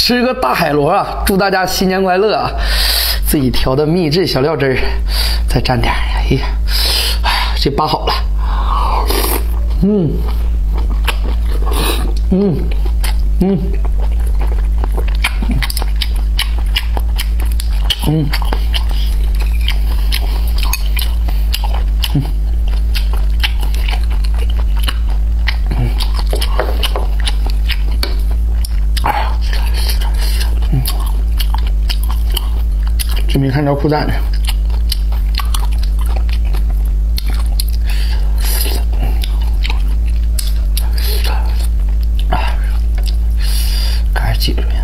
吃个大海螺啊！祝大家新年快乐啊！自己调的秘制小料汁儿，再蘸点儿。哎呀，哎呀，这扒好了。嗯，嗯，嗯，嗯。真没看着裤带呢。啊，赶紧挤出去。